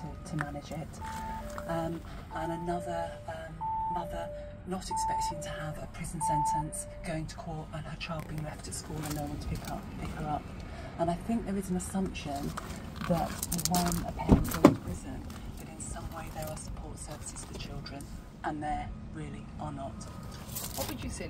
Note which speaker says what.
Speaker 1: to, to manage it. Um, and another um, mother not expecting to have a prison sentence, going to court and her child being left at school and no one to pick, up, pick her up. And I think there is an assumption that when a parent goes to prison, that in some way there are support services for children, and there really are not.
Speaker 2: What would you say